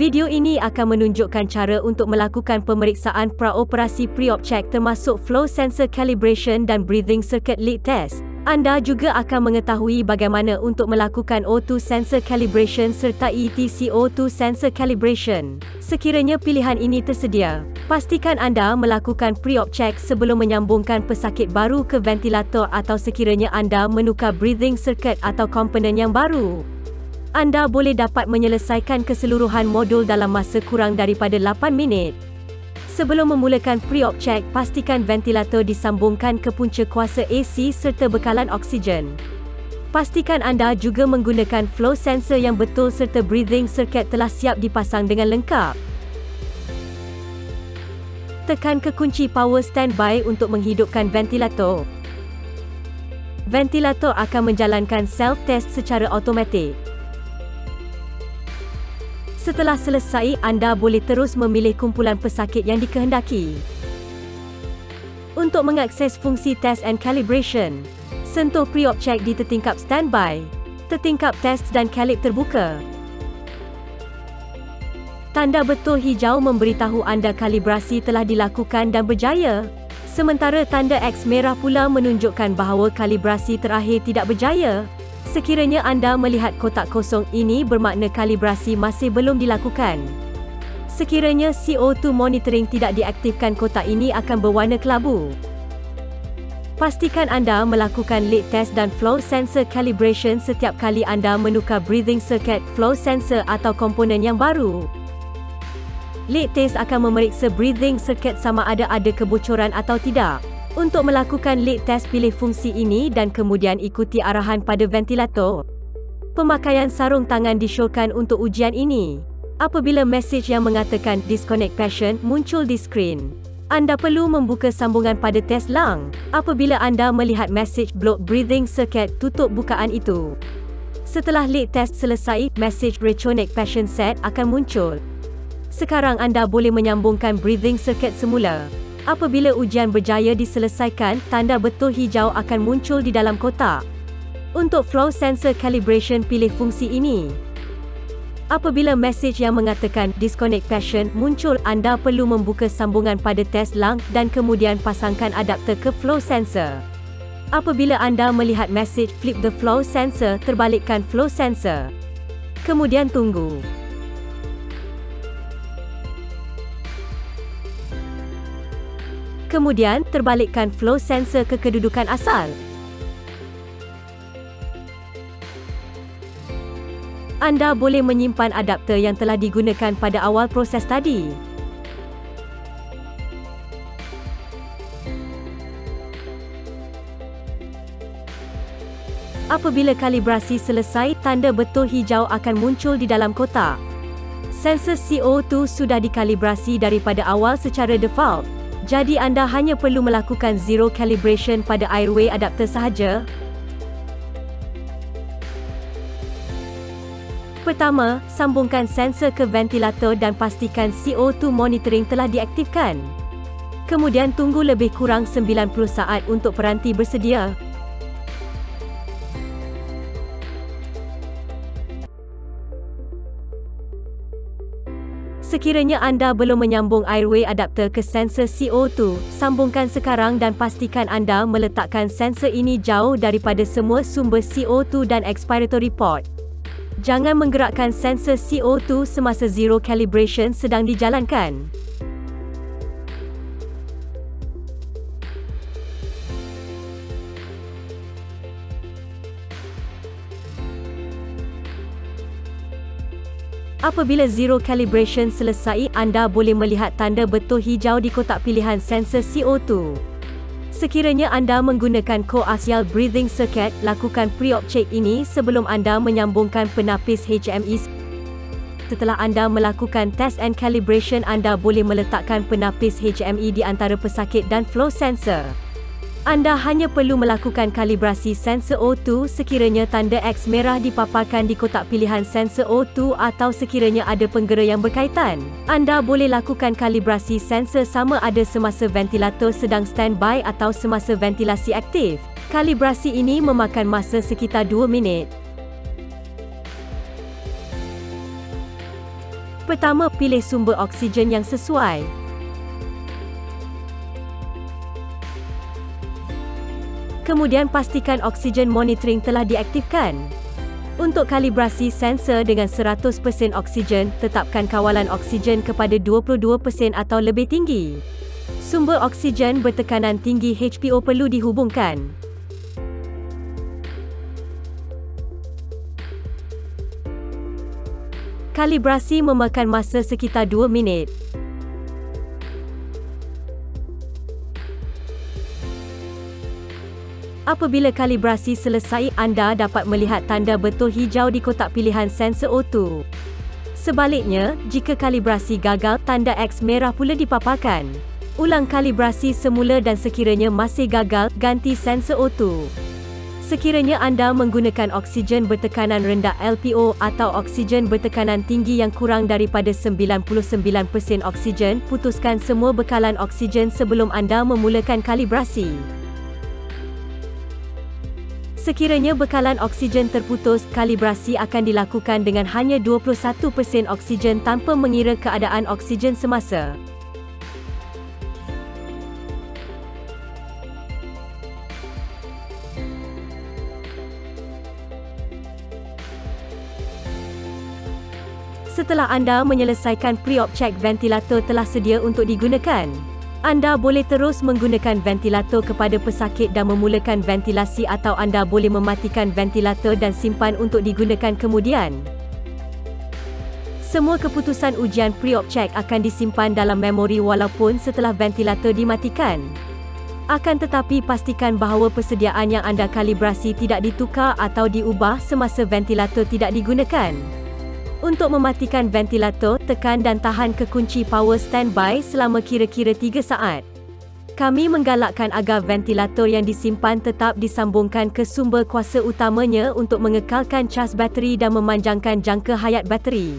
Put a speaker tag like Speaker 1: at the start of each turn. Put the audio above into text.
Speaker 1: Video ini akan menunjukkan cara untuk melakukan pemeriksaan praoperasi pre-op check termasuk flow sensor calibration dan breathing circuit lead test. Anda juga akan mengetahui bagaimana untuk melakukan O2 sensor calibration serta ETC O2 sensor calibration. Sekiranya pilihan ini tersedia, pastikan anda melakukan pre-op check sebelum menyambungkan pesakit baru ke ventilator atau sekiranya anda menukar breathing circuit atau komponen yang baru. Anda boleh dapat menyelesaikan keseluruhan modul dalam masa kurang daripada 8 minit. Sebelum memulakan pre-op check, pastikan ventilator disambungkan ke punca kuasa AC serta bekalan oksigen. Pastikan anda juga menggunakan flow sensor yang betul serta breathing circuit telah siap dipasang dengan lengkap. Tekan ke kunci power standby untuk menghidupkan ventilator. Ventilator akan menjalankan self-test secara automatik. Setelah selesai, anda boleh terus memilih kumpulan pesakit yang dikehendaki. Untuk mengakses fungsi test and calibration, sentuh pre-op check di tertingkap standby, tertingkap test dan calib terbuka. Tanda betul hijau memberitahu anda kalibrasi telah dilakukan dan berjaya. Sementara tanda X merah pula menunjukkan bahawa kalibrasi terakhir tidak berjaya. Sekiranya anda melihat kotak kosong ini bermakna kalibrasi masih belum dilakukan. Sekiranya CO2 monitoring tidak diaktifkan kotak ini akan berwarna kelabu. Pastikan anda melakukan lead test dan flow sensor calibration setiap kali anda menukar breathing circuit, flow sensor atau komponen yang baru. Lead test akan memeriksa breathing circuit sama ada ada kebocoran atau tidak. Untuk melakukan lead test pilih fungsi ini dan kemudian ikuti arahan pada ventilator. Pemakaian sarung tangan disyorkan untuk ujian ini. Apabila mesej yang mengatakan disconnect patient muncul di skrin, anda perlu membuka sambungan pada test lung. Apabila anda melihat mesej block breathing circuit, tutup bukaan itu. Setelah lead test selesai, mesej reconnect patient set akan muncul. Sekarang anda boleh menyambungkan breathing circuit semula. Apabila ujian berjaya diselesaikan, tanda betul hijau akan muncul di dalam kotak. Untuk flow sensor calibration, pilih fungsi ini. Apabila mesej yang mengatakan disconnect patient muncul, anda perlu membuka sambungan pada test lung dan kemudian pasangkan adapter ke flow sensor. Apabila anda melihat mesej flip the flow sensor, terbalikkan flow sensor. Kemudian tunggu. Kemudian, terbalikkan flow sensor ke kedudukan asal. Anda boleh menyimpan adapter yang telah digunakan pada awal proses tadi. Apabila kalibrasi selesai, tanda betul hijau akan muncul di dalam kotak. Sensor CO2 sudah dikalibrasi daripada awal secara default. Jadi anda hanya perlu melakukan zero calibration pada airway adapter sahaja. Pertama, sambungkan sensor ke ventilator dan pastikan CO2 monitoring telah diaktifkan. Kemudian tunggu lebih kurang 90 saat untuk peranti bersedia. Sekiranya anda belum menyambung airway adapter ke sensor CO2, sambungkan sekarang dan pastikan anda meletakkan sensor ini jauh daripada semua sumber CO2 dan expiratory port. Jangan menggerakkan sensor CO2 semasa zero calibration sedang dijalankan. Apabila zero calibration selesai, anda boleh melihat tanda betul hijau di kotak pilihan sensor CO2. Sekiranya anda menggunakan coaxial breathing circuit, lakukan pre-op check ini sebelum anda menyambungkan penapis HME. Setelah anda melakukan test and calibration, anda boleh meletakkan penapis HME di antara pesakit dan flow sensor. Anda hanya perlu melakukan kalibrasi sensor O2 sekiranya tanda X merah dipaparkan di kotak pilihan sensor O2 atau sekiranya ada penggera yang berkaitan. Anda boleh lakukan kalibrasi sensor sama ada semasa ventilator sedang standby atau semasa ventilasi aktif. Kalibrasi ini memakan masa sekitar 2 minit. Pertama, pilih sumber oksigen yang sesuai. Kemudian pastikan oksigen monitoring telah diaktifkan. Untuk kalibrasi sensor dengan 100% oksigen, tetapkan kawalan oksigen kepada 22% atau lebih tinggi. Sumber oksigen bertekanan tinggi HPO perlu dihubungkan. Kalibrasi memakan masa sekitar 2 minit. Apabila kalibrasi selesai, anda dapat melihat tanda betul hijau di kotak pilihan sensor O2. Sebaliknya, jika kalibrasi gagal, tanda X merah pula dipaparkan. Ulang kalibrasi semula dan sekiranya masih gagal, ganti sensor O2. Sekiranya anda menggunakan oksigen bertekanan rendah LPO atau oksigen bertekanan tinggi yang kurang daripada 99% oksigen, putuskan semua bekalan oksigen sebelum anda memulakan kalibrasi. Sekiranya bekalan oksigen terputus, kalibrasi akan dilakukan dengan hanya 21% oksigen tanpa mengira keadaan oksigen semasa. Setelah anda menyelesaikan pre-op check ventilator telah sedia untuk digunakan. Anda boleh terus menggunakan ventilator kepada pesakit dan memulakan ventilasi atau anda boleh mematikan ventilator dan simpan untuk digunakan kemudian. Semua keputusan ujian pre-op check akan disimpan dalam memori walaupun setelah ventilator dimatikan. Akan tetapi pastikan bahawa persediaan yang anda kalibrasi tidak ditukar atau diubah semasa ventilator tidak digunakan. Untuk mematikan ventilator, tekan dan tahan kekunci power standby selama kira-kira 3 saat. Kami menggalakkan agar ventilator yang disimpan tetap disambungkan ke sumber kuasa utamanya untuk mengekalkan cas bateri dan memanjangkan jangka hayat bateri.